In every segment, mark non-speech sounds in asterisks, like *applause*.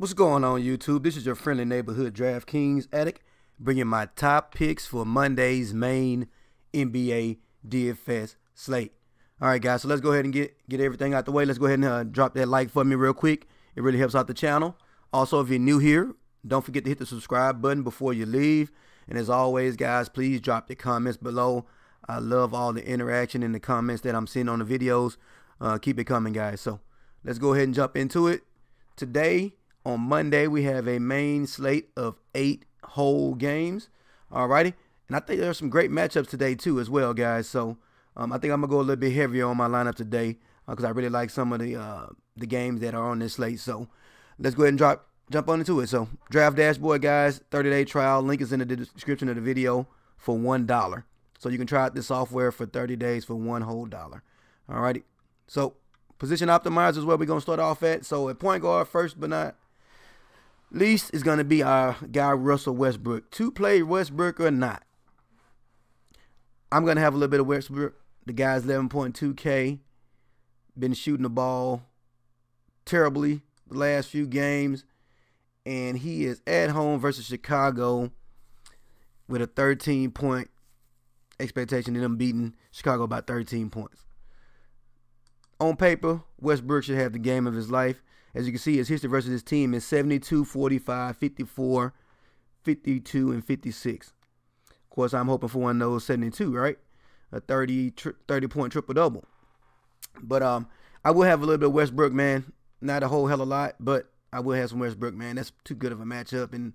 What's going on, YouTube? This is your friendly neighborhood DraftKings addict, bringing my top picks for Monday's main NBA DFS slate. All right, guys, so let's go ahead and get get everything out the way. Let's go ahead and uh, drop that like for me real quick. It really helps out the channel. Also, if you're new here, don't forget to hit the subscribe button before you leave. And as always, guys, please drop the comments below. I love all the interaction in the comments that I'm seeing on the videos. Uh, keep it coming, guys. So let's go ahead and jump into it. Today, on Monday, we have a main slate of eight whole games. Alrighty. And I think there's some great matchups today, too, as well, guys. So um, I think I'm going to go a little bit heavier on my lineup today because uh, I really like some of the uh, the games that are on this slate. So let's go ahead and drop jump on into it. So draft dashboard, guys, 30 day trial. Link is in the description of the video for one dollar. So you can try out this software for 30 days for one whole dollar. Alrighty. So position optimizer is where we're gonna start off at. So at point guard, first but not least is going to be our guy Russell Westbrook. To play Westbrook or not, I'm going to have a little bit of Westbrook. The guy's 11.2K. Been shooting the ball terribly the last few games. And he is at home versus Chicago with a 13 point expectation of them beating Chicago by 13 points. On paper, Westbrook should have the game of his life. As you can see, his history versus his team is 72, 45, 54, 52, and 56. Of course, I'm hoping for one of those 72, right? A 30, 30 point triple double. But um, I will have a little bit of Westbrook, man. Not a whole hell of a lot, but I will have some Westbrook, man. That's too good of a matchup. And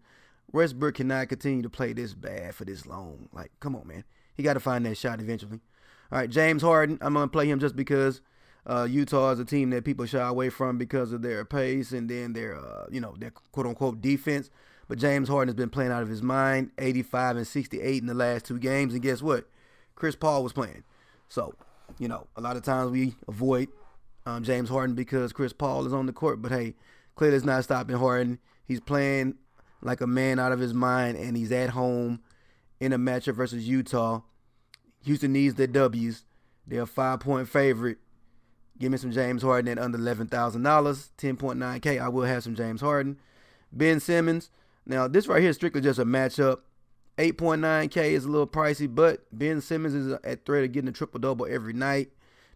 Westbrook cannot continue to play this bad for this long. Like, come on, man. He got to find that shot eventually. All right, James Harden. I'm going to play him just because uh, Utah is a team that people shy away from because of their pace and then their, uh, you know, their quote unquote defense. But James Harden has been playing out of his mind, 85 and 68 in the last two games. And guess what? Chris Paul was playing. So, you know, a lot of times we avoid um, James Harden because Chris Paul is on the court. But hey, clearly it's not stopping Harden. He's playing like a man out of his mind, and he's at home in a matchup versus Utah. Houston needs their W's. They're a five point favorite. Give me some James Harden at under $11,000, 10.9K. I will have some James Harden. Ben Simmons. Now, this right here is strictly just a matchup. 8.9K is a little pricey, but Ben Simmons is at threat of getting a triple double every night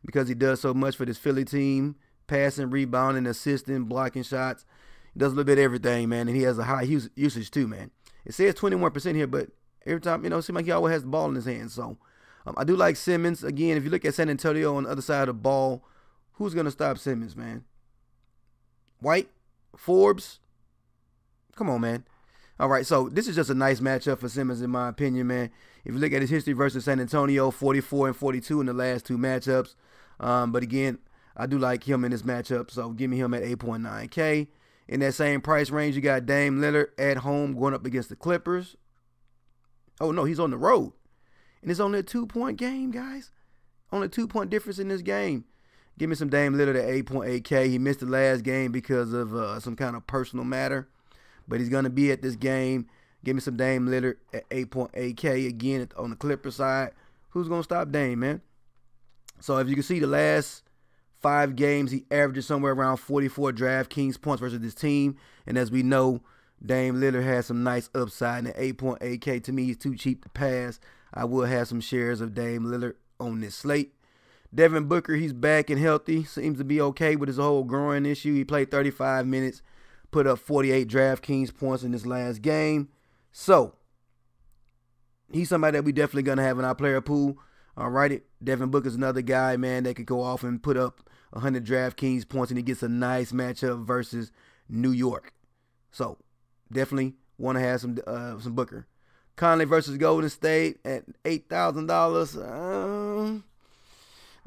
because he does so much for this Philly team passing, rebounding, assisting, blocking shots. He does a little bit of everything, man, and he has a high usage too, man. It says 21% here, but every time, you know, it seems like he always has the ball in his hands. So um, I do like Simmons. Again, if you look at San Antonio on the other side of the ball, Who's going to stop Simmons, man? White? Forbes? Come on, man. All right, so this is just a nice matchup for Simmons, in my opinion, man. If you look at his history versus San Antonio, 44 and 42 in the last two matchups. Um, but again, I do like him in this matchup, so give me him at 8.9K. In that same price range, you got Dame Lillard at home going up against the Clippers. Oh, no, he's on the road. And it's only a two point game, guys. Only two point difference in this game. Give me some Dame Lillard at 8.8K. He missed the last game because of uh, some kind of personal matter, but he's going to be at this game. Give me some Dame Lillard at 8.8K again on the Clipper side. Who's going to stop Dame, man? So if you can see the last five games, he averages somewhere around 44 DraftKings points versus this team. And as we know, Dame Lillard has some nice upside. And at 8.8K to me is too cheap to pass. I will have some shares of Dame Lillard on this slate. Devin Booker, he's back and healthy. Seems to be okay with his whole groin issue. He played 35 minutes, put up 48 DraftKings points in this last game. So, he's somebody that we definitely going to have in our player pool. All right, Devin Booker's another guy, man, that could go off and put up 100 DraftKings points, and he gets a nice matchup versus New York. So, definitely want to have some uh, some Booker. Conley versus Golden State at eight thousand dollars. Um,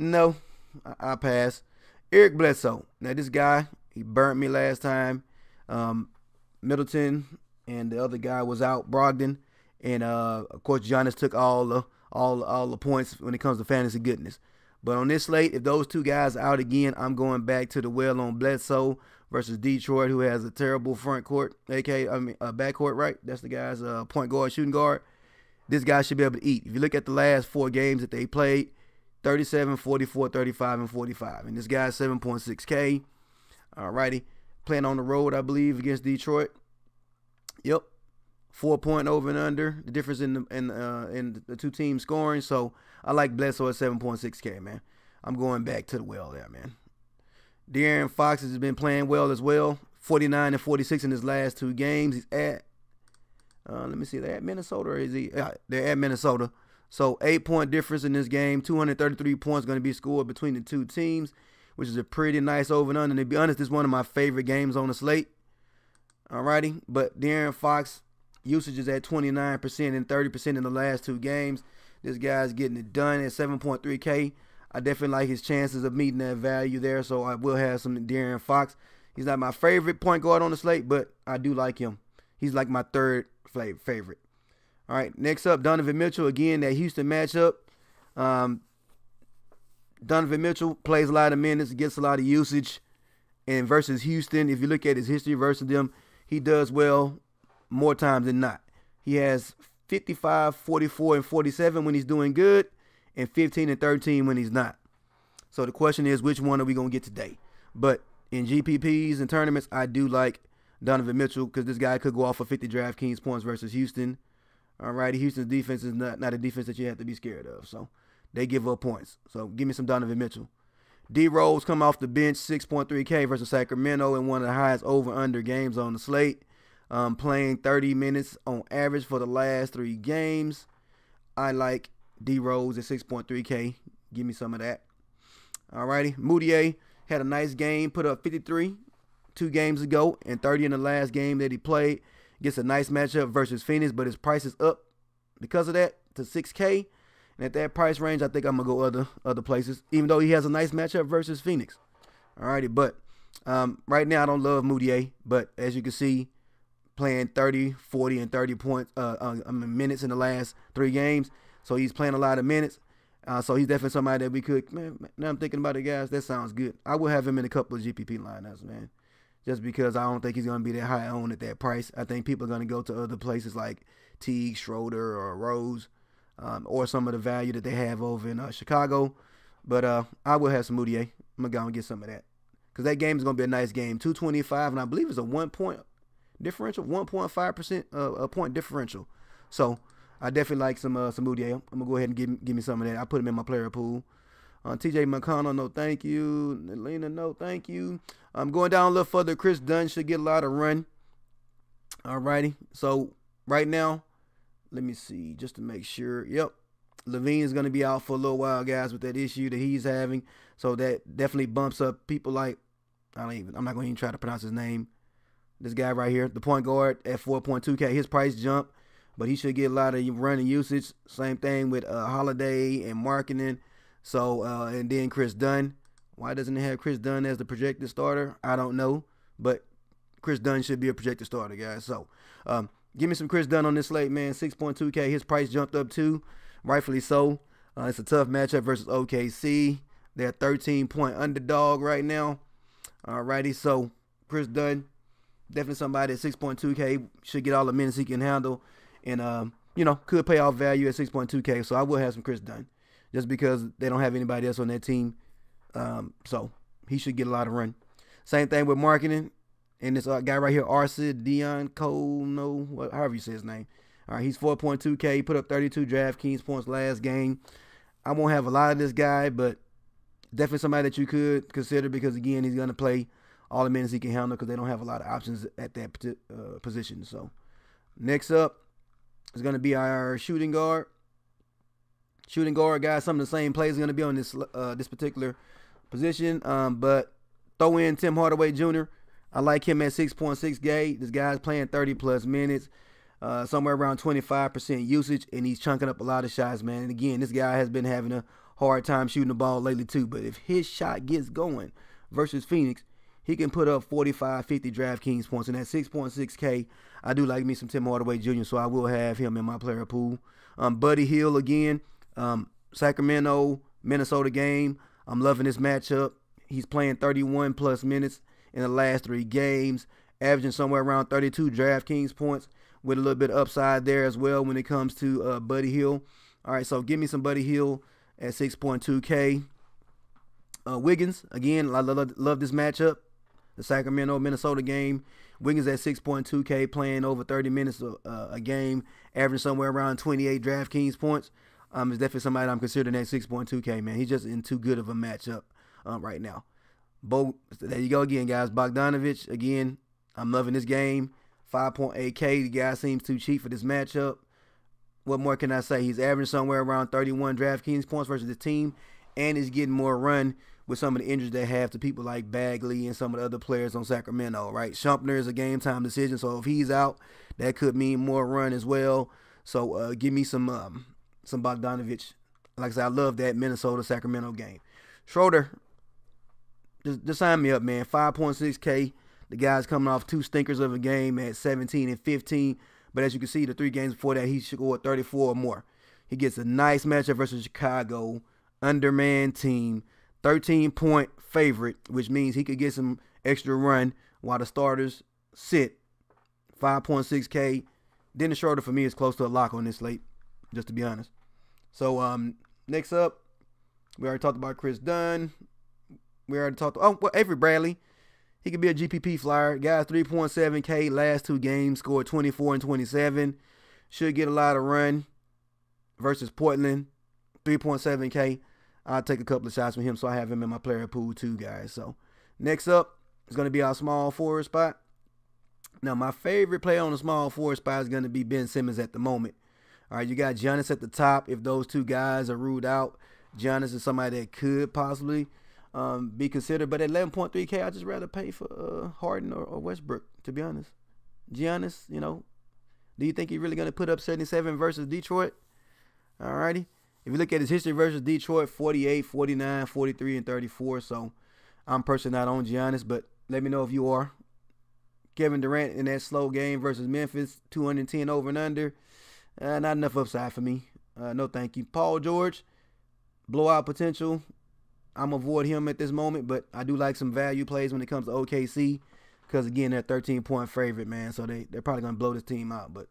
no, I, I pass. Eric Bledsoe. Now this guy, he burnt me last time. Um, Middleton and the other guy was out, Brogdon, and uh, of course Giannis took all the all all the points when it comes to fantasy goodness. But on this slate, if those two guys out again, I'm going back to the well on Bledsoe versus Detroit, who has a terrible front court, aka I mean uh, back court, right? That's the guy's uh, point guard, shooting guard. This guy should be able to eat. If you look at the last four games that they played, 37, 44, 35, and 45. And this guy's 7.6K. Alrighty. playing on the road, I believe, against Detroit. Yep, four point over and under. The difference in the in uh, in the two teams scoring. So I like Bledsoe at seven point six k. Man, I'm going back to the well there, man. De'Aaron Fox has been playing well as well. 49 and 46 in his last two games. He's at uh, let me see, they're at Minnesota or is he? Uh, they're at Minnesota. So eight point difference in this game. 233 points going to be scored between the two teams, which is a pretty nice over and under. And to be honest, this is one of my favorite games on the slate. Alrighty, but De'Aaron Fox usage is at 29% and 30% in the last two games. This guy's getting it done at 7.3K. I definitely like his chances of meeting that value there, so I will have some De'Aaron Fox. He's not my favorite point guard on the slate, but I do like him. He's like my third favorite. All right, next up, Donovan Mitchell. Again, that Houston matchup. Um, Donovan Mitchell plays a lot of minutes, gets a lot of usage. And versus Houston, if you look at his history versus them, he does well more times than not. He has 55, 44, and 47 when he's doing good, and 15 and 13 when he's not. So the question is, which one are we going to get today? But in GPPs and tournaments, I do like Donovan Mitchell because this guy could go off for 50 DraftKings points versus Houston. All right, Houston's defense is not, not a defense that you have to be scared of. So they give up points. So give me some Donovan Mitchell. D Rose come off the bench, 6.3K versus Sacramento in one of the highest over under games on the slate. Um, playing 30 minutes on average for the last three games. I like D Rose at 6.3K. Give me some of that. Alrighty. Mudiay had a nice game, put up 53 two games ago and 30 in the last game that he played. Gets a nice matchup versus Phoenix, but his price is up because of that to 6K. And at that price range, I think I'm gonna go other other places, even though he has a nice matchup versus Phoenix. Alrighty, but um, right now I don't love Mudiay, but as you can see, playing 30, 40, and 30 points uh, uh, minutes in the last three games. So he's playing a lot of minutes. Uh, so he's definitely somebody that we could. Man, now I'm thinking about it, guys. That sounds good. I will have him in a couple of GPP lineups, man just because I don't think he's going to be that high owned at that price. I think people are going to go to other places like Teague, Schroeder, or Rose, um, or some of the value that they have over in uh, Chicago. But uh, I will have some Mudiay. I'm going to go and get some of that. Because that game is going to be a nice game. 225, and I believe it's a one point differential, 1.5% uh, a point differential. So I definitely like some uh, some Mudiay. I'm going to go ahead and give, give me some of that. I put him in my player pool. Uh, TJ McConnell, no thank you. Lena, no thank you. I'm going down a little further. Chris Dunn should get a lot of run. Alrighty. So right now, let me see just to make sure. Yep. LaVine is going to be out for a little while, guys, with that issue that he's having. So that definitely bumps up people like I don't even. I'm not going to even try to pronounce his name. This guy right here, the point guard at 4.2K. His price jump, but he should get a lot of running usage. Same thing with uh, Holiday and Markkanen. So uh, and then Chris Dunn. Why doesn't it have Chris Dunn as the projected starter? I don't know, but Chris Dunn should be a projected starter, guys. So um, give me some Chris Dunn on this slate, man. 6.2K. His price jumped up too, rightfully so. Uh, it's a tough matchup versus OKC. They're 13 point underdog right now. Alrighty, so Chris Dunn, definitely somebody at 6.2K should get all the minutes he can handle, and um, you know could pay off value at 6.2K. So I will have some Chris Dunn just because they don't have anybody else on that team. Um, so he should get a lot of run. Same thing with Markkanen. And this uh, guy right here, Arcidiacono, no, however you say his name. All right, he's 4.2K. He put up 32 DraftKings points last game. I won't have a lot of this guy, but definitely somebody that you could consider because, again, he's going to play all the minutes he can handle because they don't have a lot of options at that uh, position. So, next up is going to be our shooting guard shooting guard guys. Some of the same plays are going to be on this uh, this particular position. Um, but throw in Tim Hardaway Jr. I like him at 6.6 gauge. This guy's playing 30 plus minutes, uh, somewhere around 25% usage, and he's chunking up a lot of shots, man. And again, this guy has been having a hard time shooting the ball lately too. But if his shot gets going versus Phoenix, he can put up 45, 50 DraftKings points. And at 6.6K, I do like me some Tim Hardaway Jr., so I will have him in my player pool. Um, Buddy Hield again, um, Sacramento, Minnesota game. I'm loving this matchup. He's playing 31 plus minutes in the last three games, averaging somewhere around 32 DraftKings points with a little bit of upside there as well when it comes to uh, Buddy Hield. All right, so give me some Buddy Hield at 6.2K. Uh, Wiggins, again, I love, love this matchup. the Sacramento Minnesota game. Wiggins at 6.2K, playing over 30 minutes a, uh, a game, averaging somewhere around 28 DraftKings points. Um, is definitely somebody I'm considering at 6.2K. Man, he's just in too good of a matchup um, right now. Bo, there you go again, guys. Bogdanovich again. I'm loving this game. 5.8K. The guy seems too cheap for this matchup. What more can I say? He's averaging somewhere around 31 DraftKings points versus the team, and he's getting more run with some of the injuries they have to people like Bagley and some of the other players on Sacramento, right? Shumpert is a game time decision, so if he's out, that could mean more run as well. So uh, give me some um, some Bogdanovich. Like I said, I love that Minnesota Sacramento game. Schroeder, just, just sign me up, man. 5.6K. The guy's coming off two stinkers of a game at 17 and 15. But as you can see, the three games before that, he scored 34 or more. He gets a nice matchup versus Chicago, underman team, 13 point favorite, which means he could get some extra run while the starters sit. 5.6K. Dennis Schroeder for me is close to a lock on this slate, just to be honest. So um, next up, we already talked about Chris Dunn. We already talked. Oh, well, Avery Bradley. He could be a GPP flyer. Guys, 3.7K last two games, scored 24 and 27. Should get a lot of run versus Portland. 3.7K. I'll take a couple of shots from him, so I have him in my player pool too, guys. So next up is going to be our small forward spot. Now, my favorite player on the small forward spot is going to be Ben Simmons at the moment. All right, you got Giannis at the top. If those two guys are ruled out, Giannis is somebody that could possibly um, be considered. But at 11.3K, I just rather pay for uh, Harden or, or, Westbrook, to be honest. Giannis, you know, do you think he's really going to put up 77 versus Detroit? All righty. If you look at his history versus Detroit, 48, 49, 43, and 34. So I'm personally not on Giannis, but let me know if you are. Kevin Durant in that slow game versus Memphis, 210 over and under. Uh, not enough upside for me. Uh, no thank you. Paul George, blowout potential. I'm avoid him at this moment, but I do like some value plays when it comes to OKC because again they're 13 point favorite, man. So they they're probably gonna blow this team out. But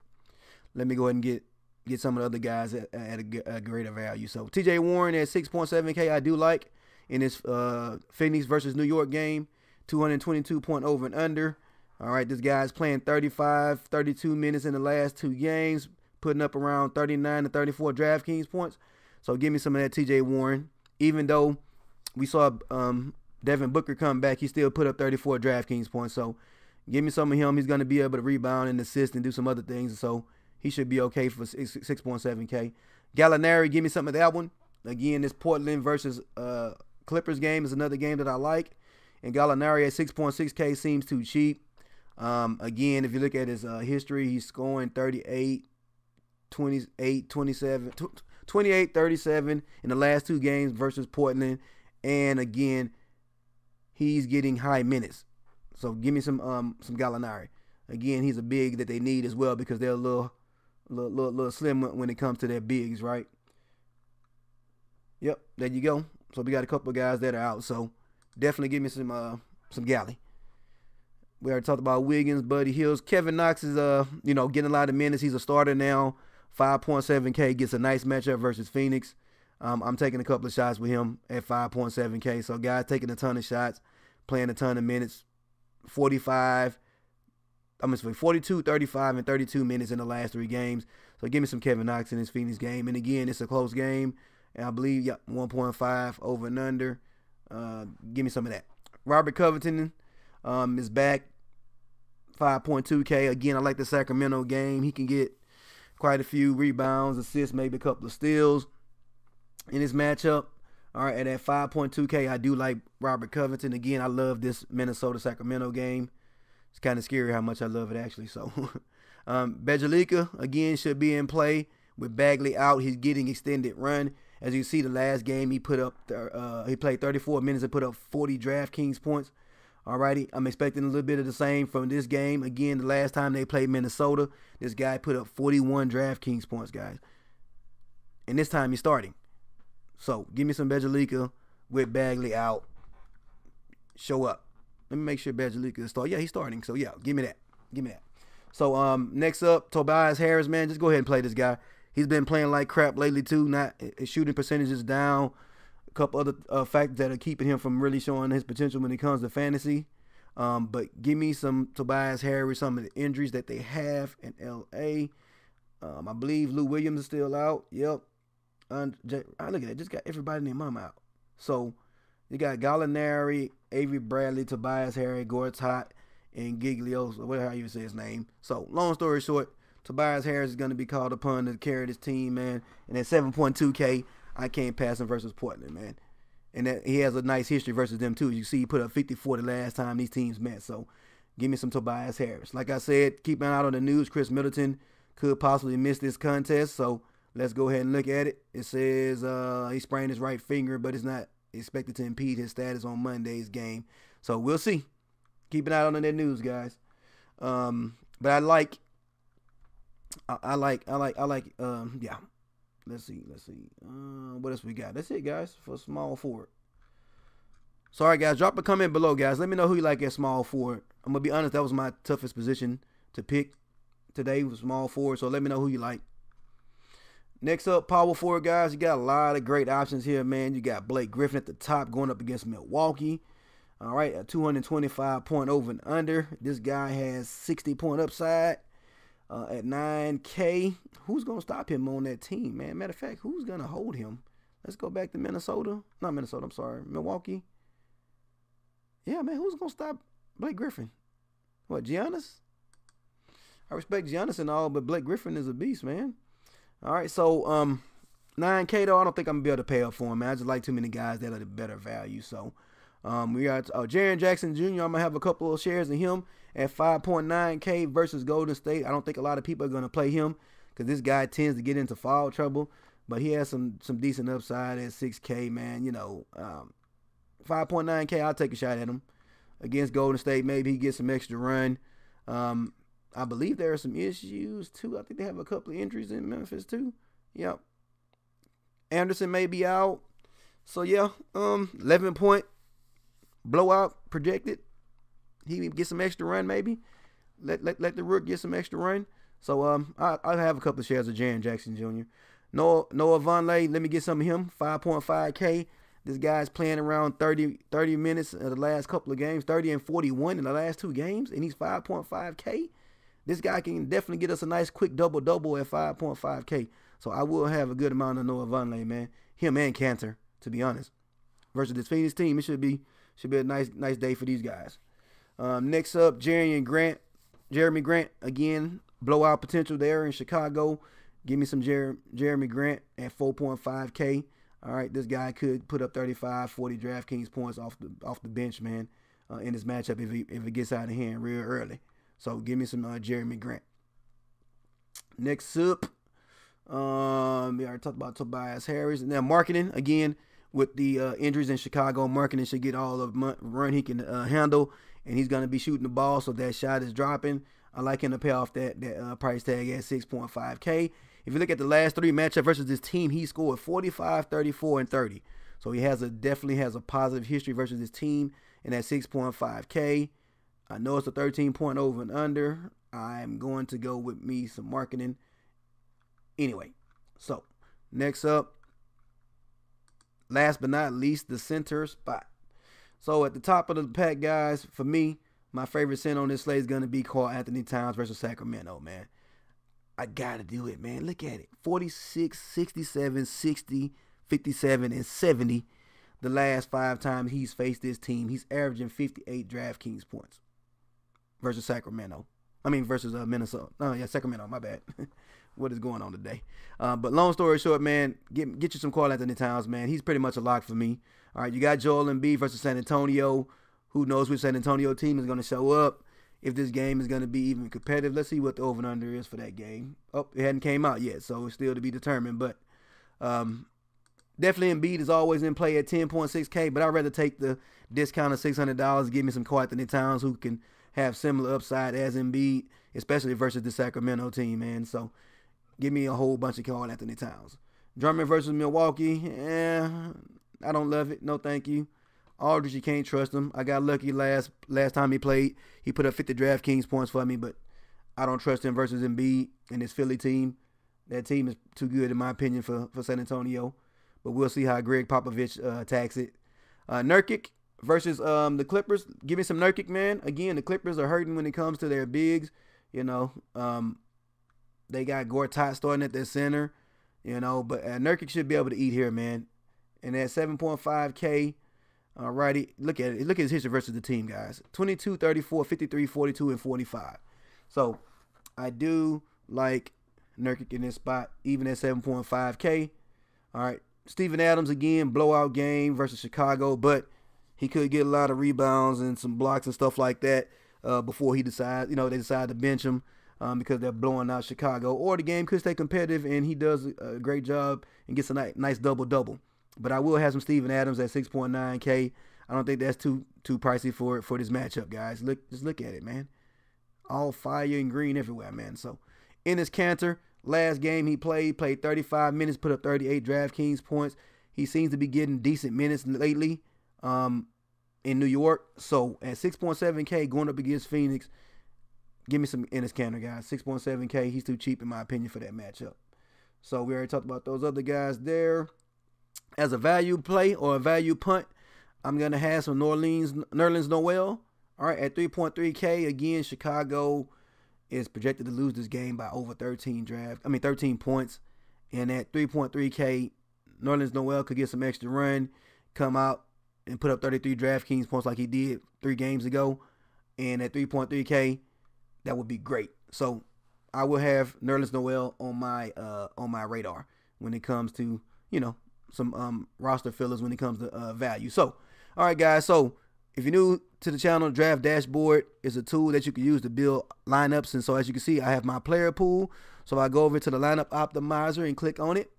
let me go ahead and get get some of the other guys at, at a, a, greater value. So T.J. Warren at 6.7K, I do like in this uh, Phoenix versus New York game, 222 point over and under. All right, this guy's playing 35, 32 minutes in the last two games, putting up around 39 to 34 DraftKings points. So give me some of that T.J. Warren, even though we saw um, Devin Booker come back. He still put up 34 DraftKings points. So give me some of him. He's going to be able to rebound and assist and do some other things. So he should be okay for 6.7K. Gallinari, give me some of that one. Again, this Portland versus uh, Clippers game is another game that I like. And Gallinari at 6.6K seems too cheap. Um, again, if you look at his uh, history, he's scoring 38, 28, 27, 28, 37 in the last two games versus Portland and again, he's getting high minutes. So give me some um some Gallinari. Again, he's a big that they need as well because they're a little little, little, little slim when it comes to their bigs, right? Yep, there you go. So we got a couple of guys that are out. So definitely give me some uh some Galley. We already talked about Wiggins, Buddy Hields. Kevin Knox is uh, you know, getting a lot of minutes. He's a starter now. 5.7K gets a nice matchup versus Phoenix. Um, I'm taking a couple of shots with him at 5.7K. So, guys taking a ton of shots, playing a ton of minutes. 45, I'm sorry, 42, 35, and 32 minutes in the last three games. So, give me some Kevin Knox in this Phoenix game. And again, it's a close game. And I believe, yeah, 1.5 over and under. Uh, give me some of that. Robert Covington um, is back. 5.2K. Again, I like the Sacramento game. He can get quite a few rebounds, assists, maybe a couple of steals in this matchup. All right, and at 5.2K, I do like Robert Covington. Again, I love this Minnesota Sacramento game. It's kind of scary how much I love it actually. So, *laughs* um, again should be in play with Bagley out. He's getting extended run. As you see, the last game he put up, uh, he played 34 minutes and put up 40 DraftKings points. Alrighty, I'm expecting a little bit of the same from this game. Again, the last time they played Minnesota, this guy put up 41 DraftKings points, guys. And this time he's starting. So give me some Bjelica with Bagley out. Show up. Let me make sure Bjelica is starting. Yeah, he's starting. So yeah, give me that. Give me that. So um, next up, Tobias Harris, man, just go ahead and play this guy. He's been playing like crap lately too. Not his shooting percentages down. A couple other uh, factors that are keeping him from really showing his potential when it comes to fantasy. Um, but give me some Tobias Harris, some of the injuries that they have in LA. Um, I believe Lou Williams is still out. Yep. And I look at that. Just got everybody in their mom out. So you got Gallinari, Avery Bradley, Tobias Harris, Gortat, and Giglio, whatever you say his name. So long story short, Tobias Harris is going to be called upon to carry this team, man. And at 7.2K, I can't pass him versus Portland, man. And that he has a nice history versus them too. You see, he put up 54 the last time these teams met. So give me some Tobias Harris. Like I said, keep an eye out on the news. Khris Middleton could possibly miss this contest. So let's go ahead and look at it. It says uh, he sprained his right finger, but it's not expected to impede his status on Monday's game. So we'll see. Keep an eye on that news, guys. Um, but I like, I, I, like, I like, I like, um, yeah. Let's see, let's see. Uh, what else we got? That's it, guys, for small forward. Sorry, guys. Drop a comment below, guys. Let me know who you like at small forward. I'm gonna be honest. That was my toughest position to pick today was small forward. So let me know who you like. Next up, power forward guys. You got a lot of great options here, man. You got Blake Griffin at the top going up against Milwaukee. All right, a 225 point over and under. This guy has 60 point upside uh, at 9K. Who's going to stop him on that team, man? Matter of fact, who's going to hold him? Let's go back to Minnesota. Not Minnesota, I'm sorry. Milwaukee. Yeah, man, who's going to stop Blake Griffin? What, Giannis? I respect Giannis and all, but Blake Griffin is a beast, man. All right, so um, 9K though, I don't think I'm gonna be able to pay up for him, man. I just like too many guys that are the better value. So um, we got uh, Jaren Jackson Jr. I'm gonna have a couple of shares of him at 5.9K versus Golden State. I don't think a lot of people are gonna play him because this guy tends to get into foul trouble, but he has some some decent upside at 6K, man. You know, um, 5.9K, I'll take a shot at him against Golden State. Maybe he gets some extra run. Um, I believe there are some issues too. I think they have a couple of injuries in Memphis too. Yep. Anderson may be out. So yeah, um, 11 point blowout projected. He get some extra run maybe. Let let, let the rook get some extra run. So um, I I have a couple of shares of Jan Jackson Jr. Noah Noah Vonleh, let me get some of him. 5.5K. This guy's playing around 30, 30 minutes in the last couple of games, 30 and 41 in the last two games, and he's 5.5K. This guy can definitely get us a nice quick double double at 5.5K. So I will have a good amount of Noah Vonleh, man. Him and Kanter, to be honest. Versus this Phoenix team, it should be should be a nice nice day for these guys. Um, next up, Jerry Grant. Jerami Grant again, blowout potential there in Chicago. Give me some Jer- Jerami Grant at 4.5K. All right, this guy could put up 35, 40 DraftKings points off the off the bench, man, uh, in this matchup if he, if it gets out of hand real early. So give me some uh, Jerami Grant. Next up, um, we already talked about Tobias Harris. And then Markkanen again with the uh, injuries in Chicago. Markkanen should get all the run he can uh, handle, and he's going to be shooting the ball, so that shot is dropping. I like him to pay off that that uh, price tag at 6.5K. If you look at the last three matchups versus this team, he scored 45, 34, and 30. So he has a definitely has a positive history versus this team and at 6.5K. I know it's a 13 point over and under. I'm going to go with me some Markkanen. Anyway, so next up, last but not least, the center spot. So at the top of the pack, guys, for me, my favorite center on this slate is going to be Karl-Anthony Towns versus Sacramento, man. I got to do it, man. Look at it 46, 67, 60, 57, and 70. The last five times he's faced this team, he's averaging 58 DraftKings points versus Sacramento. I mean versus uh, Minnesota. Oh yeah, Sacramento. My bad. *laughs* what is going on today? Uh, but long story short, man, get get you some Karl-Anthony Towns, man. He's pretty much a lock for me. All right, you got Joel Embiid versus San Antonio. Who knows which San Antonio team is going to show up? If this game is going to be even competitive, let's see what the over and under is for that game. Oh, it hadn't came out yet, so it's still to be determined. But um, definitely Embiid is always in play at 10.6K. But I'd rather take the discount of $600. Give me some Karl-Anthony Towns who can have similar upside as Embiid, especially versus the Sacramento team, man. So give me a whole bunch of Karl-Anthony Towns. Drummond versus Milwaukee, eh, I don't love it. No, thank you. Aldridge, you can't trust him. I got lucky last last time he played. He put up 50 DraftKings points for me, but I don't trust him versus Embiid and his Philly team. That team is too good, in my opinion, for, for San Antonio. But we'll see how Gregg Popovich uh, attacks it. Uh, Nurkic, versus um the Clippers. Give me some Nurkic, man. Again, the Clippers are hurting when it comes to their bigs. You know, um, they got Gortat starting at their center. You know, but uh, Nurkic should be able to eat here, man. And at 7.5K, alrighty, look at it. Look at his history versus the team, guys. 22, 34, 53, 42, and 45. So I do like Nurkic in this spot, even at 7.5K. All right. Steven Adams again, blowout game versus Chicago, but he could get a lot of rebounds and some blocks and stuff like that uh, before he decides, you know, they decide to bench him um, because they're blowing out Chicago. Or the game could stay competitive and he does a great job and gets a nice, double double. But I will have some Steven Adams at 6.9K. I don't think that's too too pricey for for this matchup, guys. Look, just look at it, man. All fire and green everywhere, man. So, Enes Kanter, last game he played, played 35 minutes, put up 38 DraftKings points. He seems to be getting decent minutes lately um, in New York. So at 6.7K going up against Phoenix, give me some Enes Kanter, guys. 6.7K, he's too cheap in my opinion for that matchup. So we already talked about those other guys there. As a value play or a value punt, I'm gonna have some Nerlens Noel. All right, at 3.3K again, Chicago is projected to lose this game by over 13 draft. I mean 13 points. And at 3.3K, Nerlens Noel could get some extra run, come out and put up 33 DraftKings points like he did three games ago. And at 3.3K, that would be great. So I will have Nerlens Noel on my uh, on my radar when it comes to you know some um, roster fillers when it comes to uh, value. So all right, guys. So if you're new to the channel, Draft Dashboard is a tool that you can use to build lineups. And so as you can see, I have my player pool. So I go over to the lineup optimizer and click on it.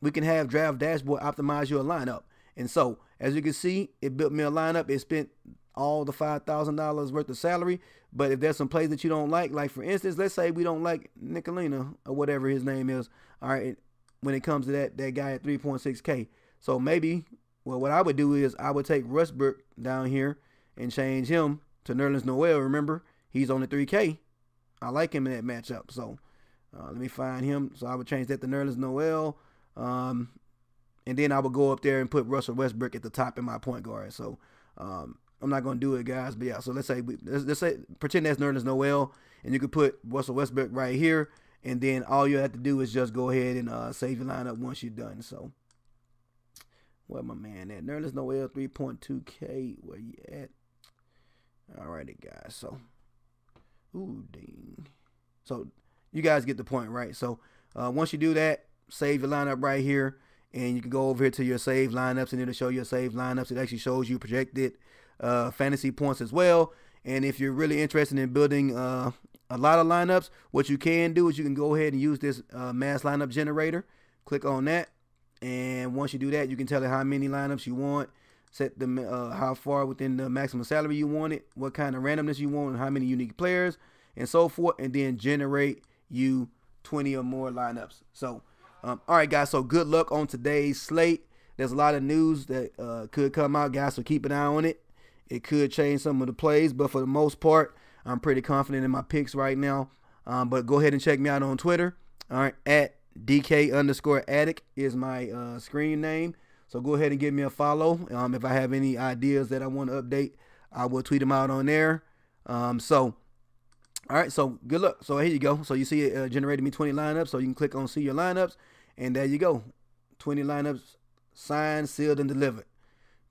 We can have Draft Dashboard optimize your lineup. And so as you can see, it built me a lineup. It spent all the $5,000 worth of salary. But if there's some plays that you don't like, like for instance, let's say we don't like Nicolina or whatever his name is. All right. When it comes to that, that guy at 3.6K. So maybe well, what I would do is I would take Westbrook down here and change him to Nerlens Noel. Remember, he's only 3K. I like him in that matchup. So uh, let me find him. So I would change that to Nerlens Noel. Um, and then I would go up there and put Russell Westbrook at the top in my point guard. So um, I'm not going to do it, guys. But yeah, so let's say we, let's, let's say pretend that's Nerlens Noel, and you could put Russell Westbrook right here, and then all you have to do is just go ahead and uh, save your lineup once you're done. So. Where my man at? Nerlens Noel 3.2K. Where you at? Alrighty, guys. So, ooh, ding. So, you guys get the point, right? So, uh, once you do that, save your lineup right here. And you can go over here to your save lineups and it'll show your save lineups. It actually shows you projected uh, fantasy points as well. And if you're really interested in building uh, a lot of lineups, what you can do is you can go ahead and use this uh, mass lineup generator. Click on that and once you do that, you can tell it how many lineups you want, set the uh, how far within the maximum salary you want it, what kind of randomness you want, and how many unique players, and so forth, and then generate you 20 or more lineups. So, um, all right, guys. So good luck on today's slate. There's a lot of news that uh, could come out, guys. So keep an eye on it. It could change some of the plays, but for the most part, I'm pretty confident in my picks right now. Um, but go ahead and check me out on Twitter. All right, at DK underscore Addict is my uh, screen name. So go ahead and give me a follow. Um, if I have any ideas that I want to update, I will tweet them out on there. Um, so, all right. So good luck. So here you go. So you see it uh, generated me 20 lineups. So you can click on see your lineups, and there you go. 20 lineups signed, sealed, and delivered.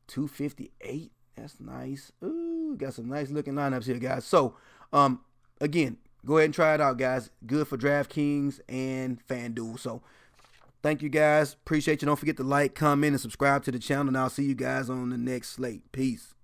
258. That's nice. Ooh, got some nice looking lineups here, guys. So, um, again, go ahead and try it out, guys. Good for DraftKings and FanDuel. So thank you guys. Appreciate you. Don't forget to like, comment, and subscribe to the channel. And I'll see you guys on the next slate. Peace.